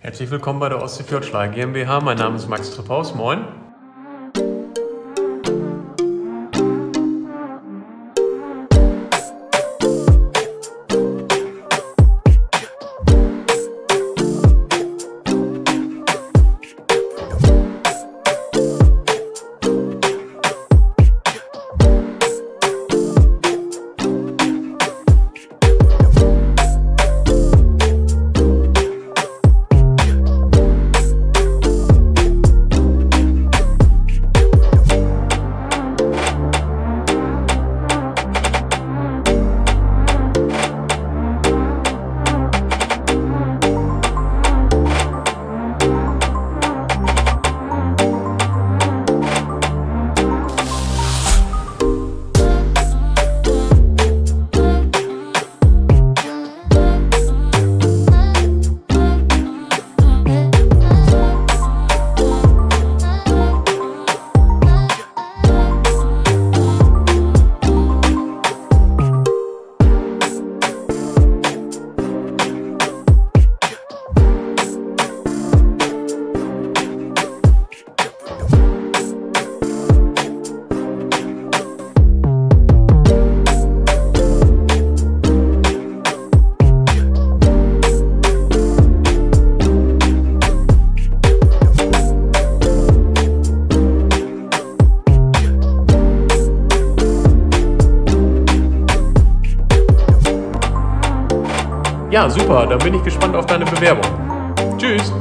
Herzlich willkommen bei der Ostseefjordschlag GmbH. Mein Name ist Max Treppaus. Moin. Ja, super. Dann bin ich gespannt auf deine Bewerbung. Tschüss.